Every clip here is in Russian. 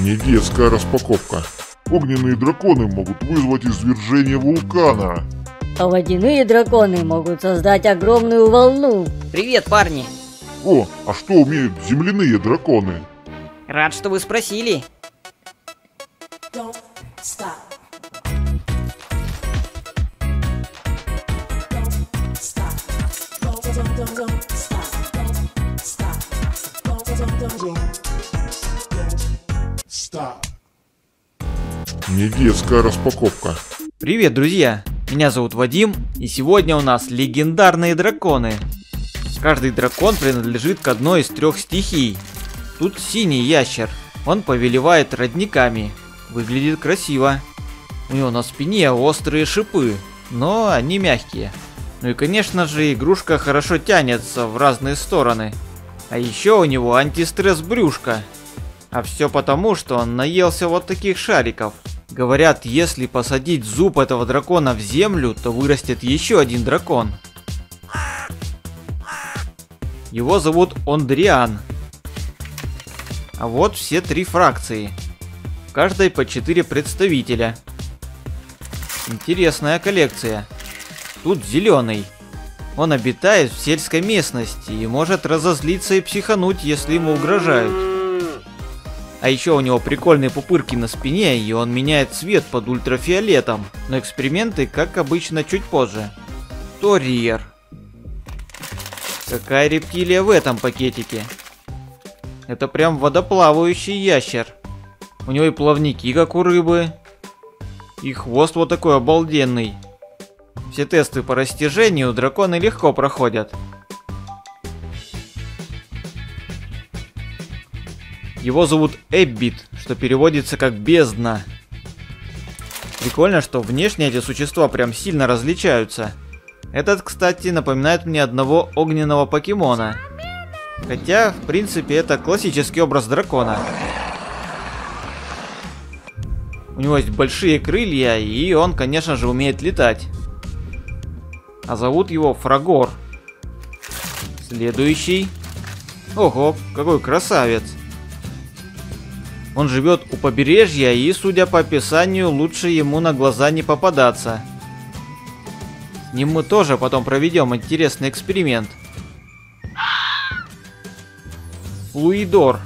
Не детская распаковка. Огненные драконы могут вызвать извержение вулкана. А водяные драконы могут создать огромную волну. Привет, парни! О, а что умеют земляные драконы? Рад, что вы спросили. Don't stop. Don't stop. Don't, don't, don't, Не детская распаковка. Привет, друзья! Меня зовут Вадим, и сегодня у нас легендарные драконы. Каждый дракон принадлежит к одной из трех стихий. Тут синий ящер, он повелевает родниками. Выглядит красиво. У него на спине острые шипы, но они мягкие. Ну и конечно же игрушка хорошо тянется в разные стороны. А еще у него антистресс брюшка. А все потому, что он наелся вот таких шариков. Говорят, если посадить зуб этого дракона в землю, то вырастет еще один дракон. Его зовут Ондриан. А вот все три фракции. В каждой по четыре представителя. Интересная коллекция. Тут зеленый. Он обитает в сельской местности и может разозлиться и психануть, если ему угрожают. А еще у него прикольные пупырки на спине, и он меняет цвет под ультрафиолетом. Но эксперименты, как обычно, чуть позже. Торриер. Какая рептилия в этом пакетике? Это прям водоплавающий ящер. У него и плавники, как у рыбы. И хвост вот такой обалденный. Все тесты по растяжению драконы легко проходят. Его зовут Эббит, что переводится как бездна. Прикольно, что внешне эти существа прям сильно различаются. Этот, кстати, напоминает мне одного огненного покемона. Хотя, в принципе, это классический образ дракона. У него есть большие крылья, и он, конечно же, умеет летать. А зовут его Фрагор. Следующий. Ого, какой красавец. Он живет у побережья и, судя по описанию, лучше ему на глаза не попадаться. С ним мы тоже потом проведем интересный эксперимент. Луидор.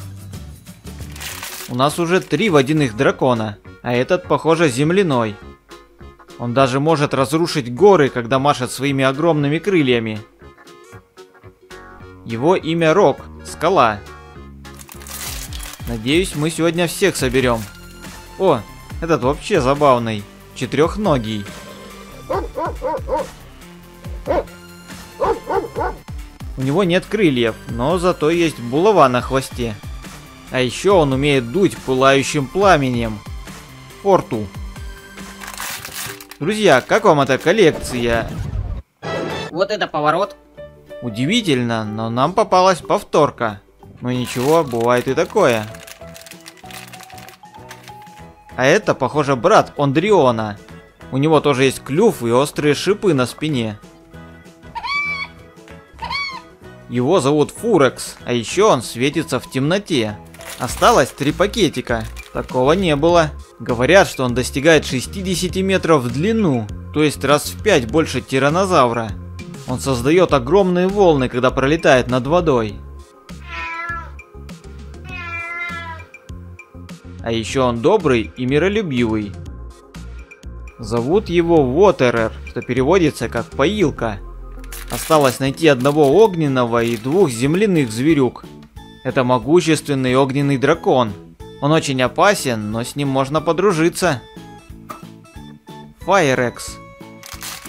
У нас уже три водяных дракона, а этот, похоже, земляной. Он даже может разрушить горы, когда машет своими огромными крыльями. Его имя Рок, скала. Надеюсь, мы сегодня всех соберем. О, этот вообще забавный. Четырехногий. У него нет крыльев, но зато есть булава на хвосте. А еще он умеет дуть пылающим пламенем. Порту. Друзья, как вам эта коллекция? Вот это поворот. Удивительно, но нам попалась повторка. Но ничего, бывает и такое. А это, похоже, брат Ондриона. У него тоже есть клюв и острые шипы на спине. Его зовут Фурекс, а еще он светится в темноте. Осталось три пакетика. Такого не было. Говорят, что он достигает 60 метров в длину, то есть раз в 5 больше тиранозавра. Он создает огромные волны, когда пролетает над водой. А еще он добрый и миролюбивый. Зовут его Вотерер, что переводится как поилка. Осталось найти одного огненного и двух земляных зверюк. Это могущественный огненный дракон. Он очень опасен, но с ним можно подружиться. Файрекс.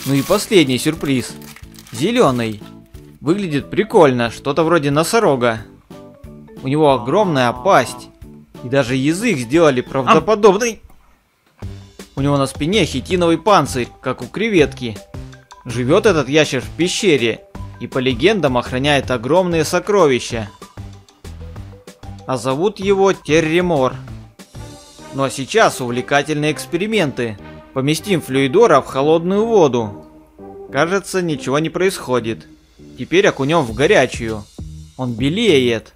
Ну и последний сюрприз. Зеленый. Выглядит прикольно, что-то вроде носорога. У него огромная пасть. И даже язык сделали правдоподобный. У него на спине хитиновый панцирь, как у креветки. Живет этот ящер в пещере и по легендам охраняет огромные сокровища. А зовут его Терремор. Ну а сейчас увлекательные эксперименты. Поместим флюидора в холодную воду. Кажется, ничего не происходит. Теперь окунем в горячую. Он белеет.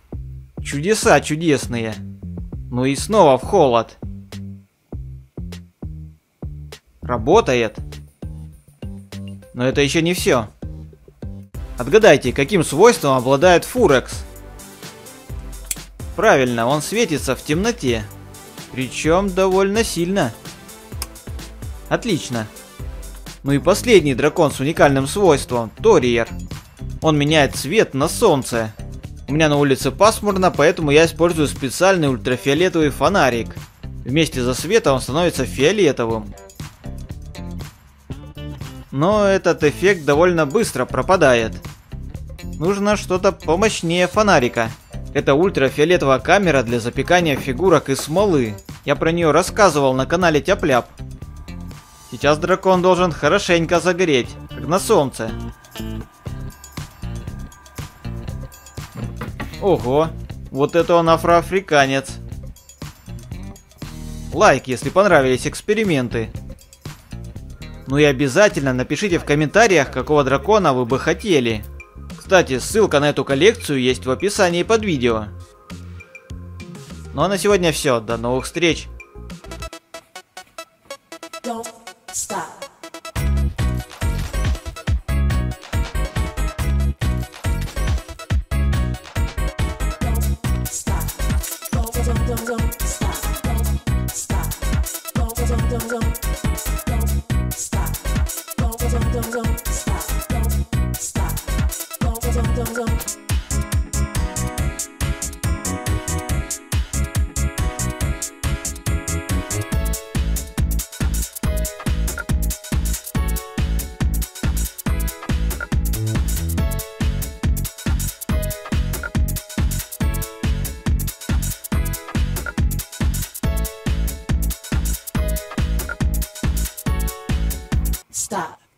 Чудеса чудесные. Ну и снова в холод. Работает. Но это еще не все. Отгадайте, каким свойством обладает Фурекс? Правильно, он светится в темноте. Причем довольно сильно. Отлично. Ну и последний дракон с уникальным свойством – Ториер. Он меняет цвет на солнце. У меня на улице пасмурно, поэтому я использую специальный ультрафиолетовый фонарик. Вместе за светом он становится фиолетовым. Но этот эффект довольно быстро пропадает. Нужно что-то помощнее фонарика. Это ультрафиолетовая камера для запекания фигурок из смолы. Я про нее рассказывал на канале Тяпляп. Сейчас дракон должен хорошенько загореть, как на солнце. Ого, вот это он афроафриканец. Лайк, если понравились эксперименты. Ну и обязательно напишите в комментариях, какого дракона вы бы хотели. Кстати, ссылка на эту коллекцию есть в описании под видео. Ну а на сегодня все. До новых встреч. don't, don't.